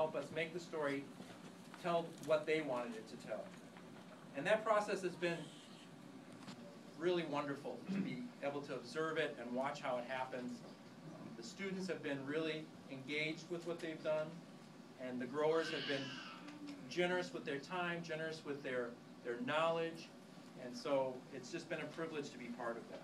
help us make the story tell what they wanted it to tell. And that process has been really wonderful to be able to observe it and watch how it happens. The students have been really engaged with what they've done, and the growers have been generous with their time, generous with their, their knowledge, and so it's just been a privilege to be part of that.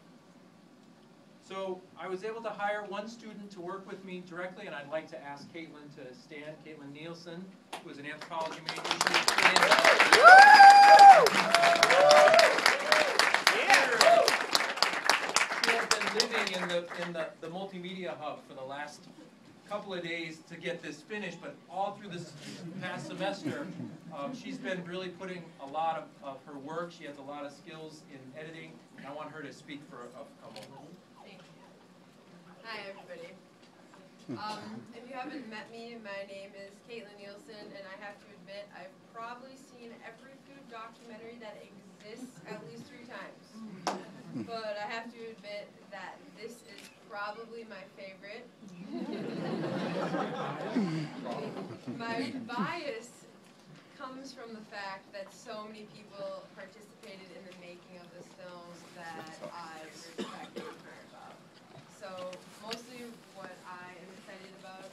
So I was able to hire one student to work with me directly, and I'd like to ask Caitlin to stand, Caitlin Nielsen, who is an anthropology major. She has been living in the, in the, the multimedia hub for the last couple of days to get this finished, but all through this past semester, um, she's been really putting a lot of, of her work, she has a lot of skills in editing, and I want her to speak for a, a moment. Hi, everybody. Um, if you haven't met me, my name is Caitlin Nielsen, and I have to admit, I've probably seen every food documentary that exists at least three times. But I have to admit that this is probably my favorite. my bias comes from the fact that so many people participated in the making of this film that I respect and care about. So mostly what I am excited about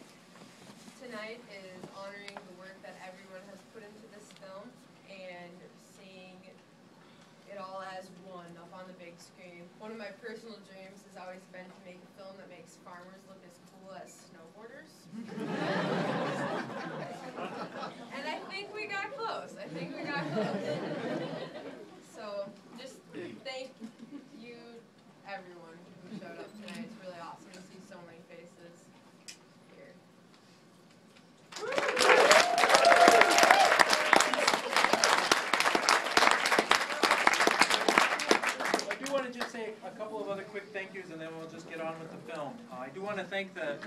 tonight is honoring the work that everyone has put into this film and seeing it all as one up on the big screen. One of my personal dreams has always been to make a film that makes farmers look as cool as snowboarders. and I think we got close. I think we got close. So just thank you, everyone who showed up tonight. It's really awesome to see so many faces here. I do want to just say a couple of other quick thank yous, and then we'll just get on with the film. Uh, I do want to thank the